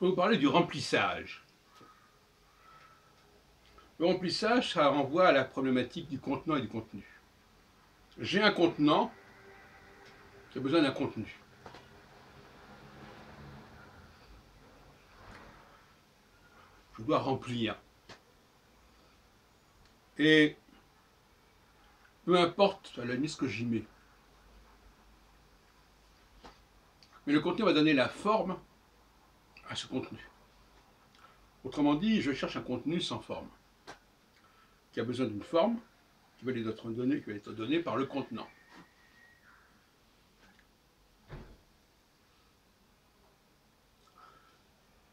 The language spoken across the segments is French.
Je vais vous parler du remplissage. Le remplissage, ça renvoie à la problématique du contenant et du contenu. J'ai un contenant a besoin d'un contenu. Je dois remplir. Et peu importe la limite ce que j'y mets. Mais le contenu va donner la forme à ce contenu. Autrement dit, je cherche un contenu sans forme, qui a besoin d'une forme, qui va être donnée, qui va être donnée par le contenant.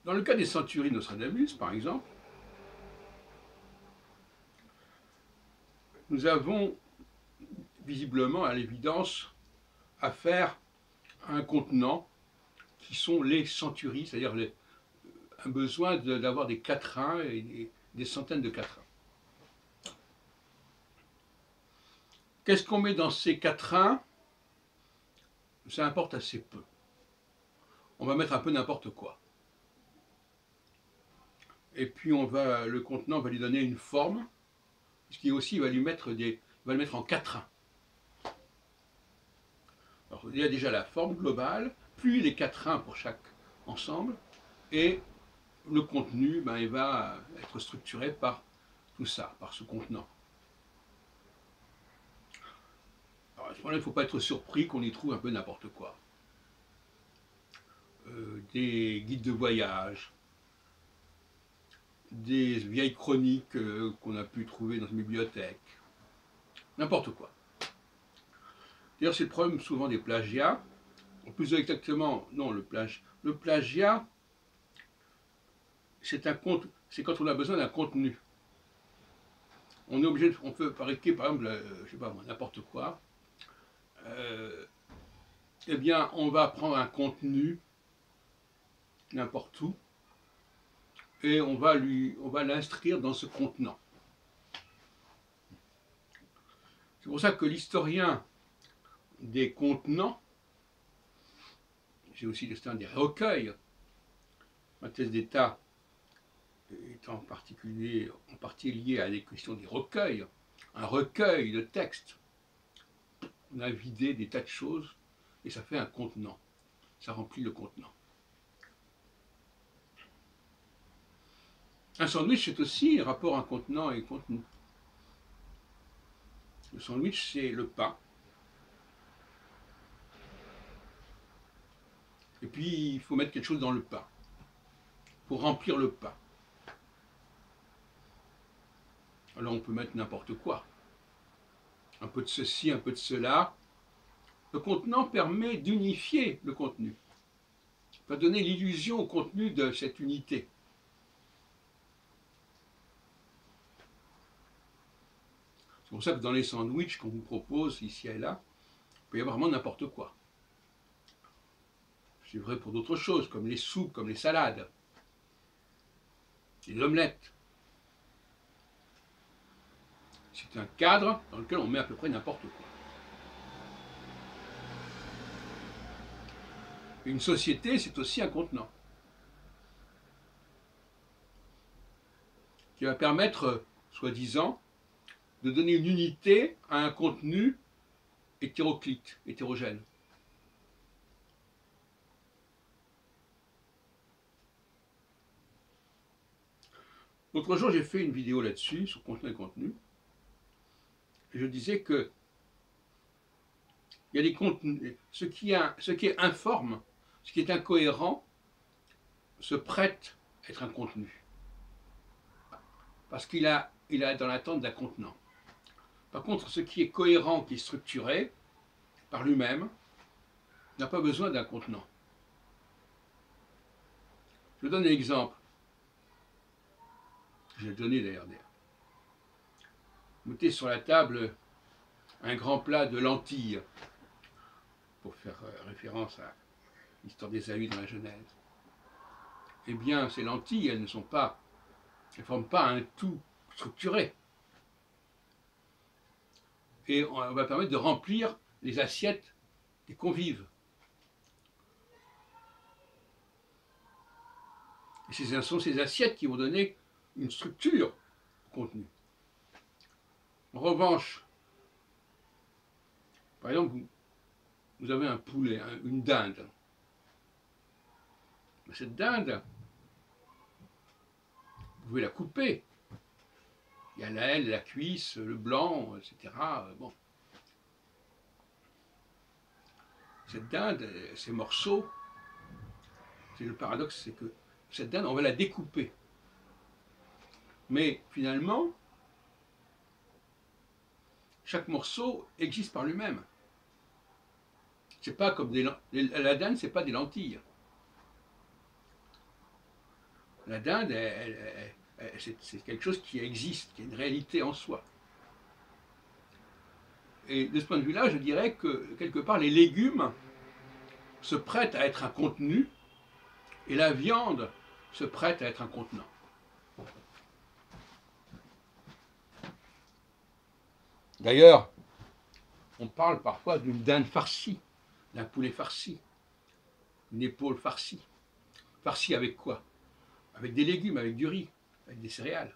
Dans le cas des centuries Nostradamus, par exemple, nous avons visiblement, à l'évidence, affaire à un contenant qui sont les centuries, c'est-à-dire un besoin d'avoir des quatrains et des, centaines de quatrains. Qu'est-ce qu'on met dans ces quatrains Ça importe assez peu. On va mettre un peu n'importe quoi. Et puis on va, le contenant va lui donner une forme, ce qui aussi va lui mettre des, va le mettre en quatrains. Il y a déjà la forme globale, puis les quatrains pour chaque ensemble, et le contenu, ben, va être structuré par tout ça, par ce contenant. Alors, à ce il ne faut pas être surpris qu'on y trouve un peu n'importe quoi. Euh, des guides de voyage, des vieilles chroniques euh, qu'on a pu trouver dans une bibliothèque, n'importe quoi. D'ailleurs, c'est le problème souvent des plagiats. Plus exactement, non, le, plage, le plagiat, c'est quand on a besoin d'un contenu. On est obligé, on peut fabriquer par exemple, euh, je sais pas n'importe quoi. Euh, eh bien, on va prendre un contenu n'importe où et on va lui, on va l'inscrire dans ce contenant. C'est pour ça que l'historien des contenants, j'ai aussi l'histoire des recueils. Ma thèse d'État est en particulier en partie liée à des questions des recueils. Un recueil de textes. On a vidé des tas de choses et ça fait un contenant. Ça remplit le contenant. Un sandwich, c'est aussi rapport à contenant et contenu. Le sandwich, c'est le pain Et puis, il faut mettre quelque chose dans le pain, pour remplir le pain. Alors, on peut mettre n'importe quoi. Un peu de ceci, un peu de cela. Le contenant permet d'unifier le contenu. va donner l'illusion au contenu de cette unité. C'est pour ça que dans les sandwichs qu'on vous propose ici et là, il peut y avoir vraiment n'importe quoi. C'est vrai pour d'autres choses, comme les soupes, comme les salades, les omelettes. C'est un cadre dans lequel on met à peu près n'importe quoi. Une société, c'est aussi un contenant. qui va permettre, soi-disant, de donner une unité à un contenu hétéroclite, hétérogène. L'autre jour, j'ai fait une vidéo là-dessus, sur contenu et contenu. Je disais que il y a des contenus, ce qui, ce qui est informe, ce qui est incohérent, se prête à être un contenu. Parce qu'il a, il a dans l'attente d'un contenant. Par contre, ce qui est cohérent, qui est structuré par lui-même, n'a pas besoin d'un contenant. Je donne un exemple. J'ai donné d'ailleurs. Mettez sur la table un grand plat de lentilles, pour faire euh, référence à l'histoire des amis dans la Genèse. Eh bien, ces lentilles, elles ne sont pas, elles ne forment pas un tout structuré. Et on va permettre de remplir les assiettes des convives. Et ce sont ces assiettes qui vont donner une structure au contenu. En revanche, par exemple, vous avez un poulet, une dinde. Cette dinde, vous pouvez la couper. Il y a l'aile, la cuisse, le blanc, etc. Bon. Cette dinde, ces morceaux, c'est le paradoxe, c'est que cette dinde, on va la découper. Mais finalement, chaque morceau existe par lui-même. C'est pas comme des la dinde, c'est pas des lentilles. La dinde, c'est quelque chose qui existe, qui est une réalité en soi. Et de ce point de vue-là, je dirais que quelque part, les légumes se prêtent à être un contenu et la viande se prête à être un contenant. D'ailleurs, on parle parfois d'une dinde farcie, d'un poulet farci, une épaule farcie. Farcie avec quoi? Avec des légumes, avec du riz, avec des céréales.